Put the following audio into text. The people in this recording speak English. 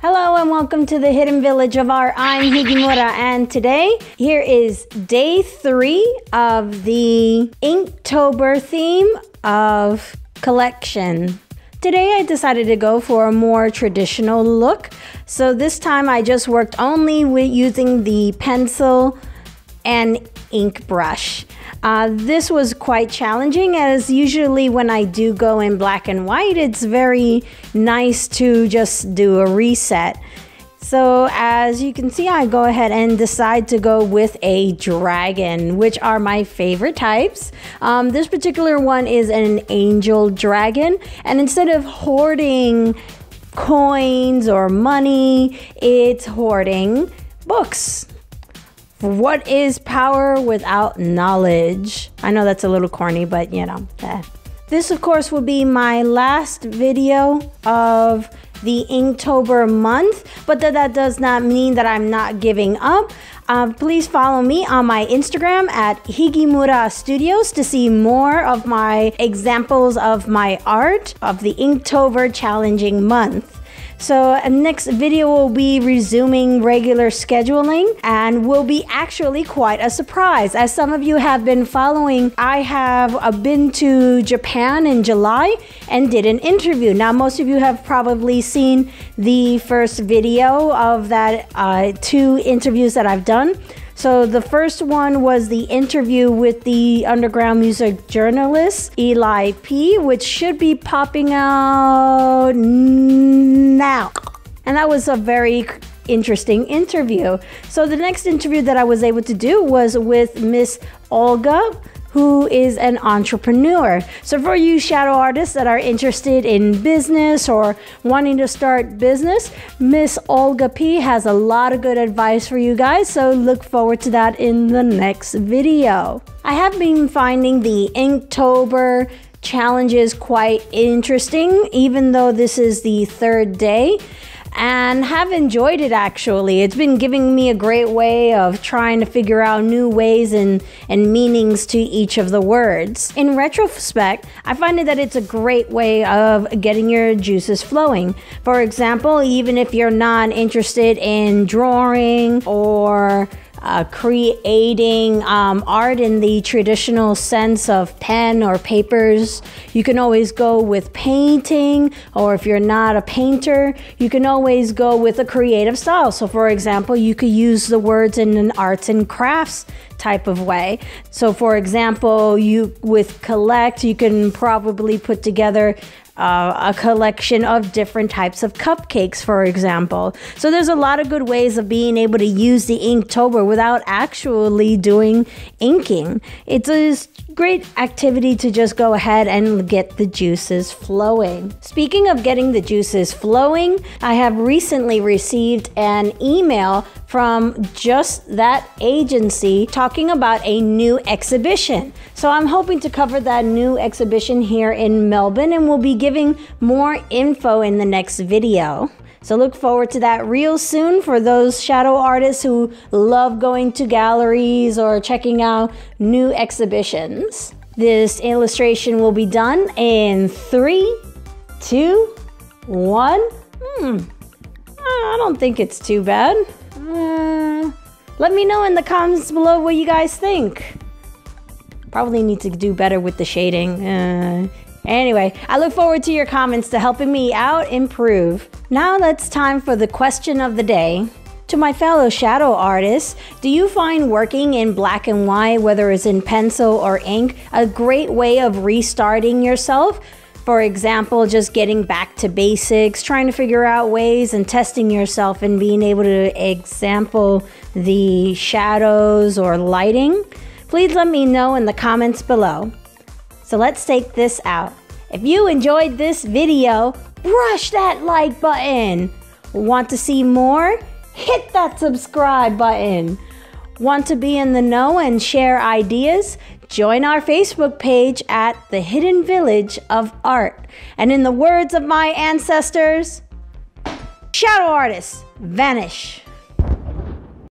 Hello and welcome to the Hidden Village of Art. I'm Higimura and today here is day three of the Inktober theme of collection. Today I decided to go for a more traditional look. So this time I just worked only with using the pencil and ink brush. Uh, this was quite challenging as usually when I do go in black and white, it's very nice to just do a reset. So as you can see, I go ahead and decide to go with a dragon, which are my favorite types. Um, this particular one is an angel dragon. And instead of hoarding coins or money, it's hoarding books. What is power without knowledge? I know that's a little corny, but you know. Eh. This, of course, will be my last video of the Inktober month, but that, that does not mean that I'm not giving up. Uh, please follow me on my Instagram at Higimura Studios to see more of my examples of my art of the Inktober challenging month. So uh, next video will be resuming regular scheduling and will be actually quite a surprise. As some of you have been following, I have uh, been to Japan in July and did an interview. Now most of you have probably seen the first video of that uh, two interviews that I've done. So the first one was the interview with the underground music journalist Eli P, which should be popping out And that was a very interesting interview. So the next interview that I was able to do was with Miss Olga who is an entrepreneur. So, for you shadow artists that are interested in business or wanting to start business, Miss Olga P has a lot of good advice for you guys. So, look forward to that in the next video. I have been finding the Inktober challenges quite interesting, even though this is the third day and have enjoyed it actually. It's been giving me a great way of trying to figure out new ways and, and meanings to each of the words. In retrospect, I find that it's a great way of getting your juices flowing. For example, even if you're not interested in drawing or uh, creating um, art in the traditional sense of pen or papers. You can always go with painting, or if you're not a painter, you can always go with a creative style. So, for example, you could use the words in an arts and crafts type of way. So, for example, you with collect, you can probably put together uh, a collection of different types of cupcakes, for example. So there's a lot of good ways of being able to use the Inktober without actually doing inking. It's a great activity to just go ahead and get the juices flowing. Speaking of getting the juices flowing, I have recently received an email from just that agency talking about a new exhibition. So I'm hoping to cover that new exhibition here in Melbourne and we'll be giving more info in the next video. So look forward to that real soon for those shadow artists who love going to galleries or checking out new exhibitions. This illustration will be done in three, two, one. Hmm, I don't think it's too bad. Uh, let me know in the comments below what you guys think. Probably need to do better with the shading. Uh, anyway, I look forward to your comments to helping me out improve. Now it's time for the question of the day. To my fellow shadow artists, do you find working in black and white, whether it's in pencil or ink, a great way of restarting yourself? For example, just getting back to basics, trying to figure out ways and testing yourself and being able to example the shadows or lighting? Please let me know in the comments below. So let's take this out. If you enjoyed this video, brush that like button. Want to see more? Hit that subscribe button. Want to be in the know and share ideas? Join our Facebook page at The Hidden Village of Art. And in the words of my ancestors, shadow artists vanish.